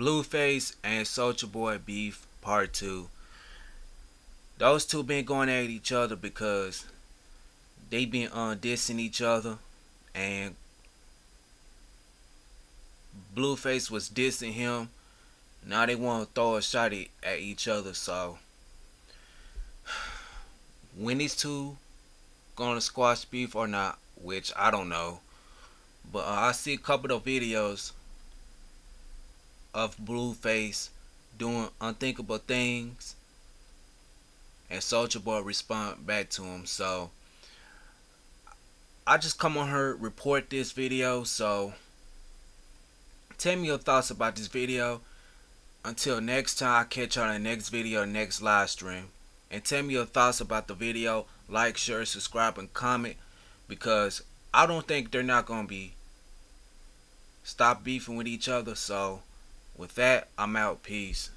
Blueface and Soulja Boy beef part two. Those two been going at each other because they been uh, dissing each other and Blueface was dissing him. Now they want to throw a shot at each other. So when these two gonna squash beef or not, which I don't know. But uh, I see a couple of videos of Blueface doing unthinkable things and Soulja Boy respond back to him. So I just come on her report this video. So tell me your thoughts about this video. Until next time, I catch y'all on the next video, next live stream. And tell me your thoughts about the video. Like, share, subscribe, and comment. Because I don't think they're not going to be stop beefing with each other. So with that, I'm out. Peace.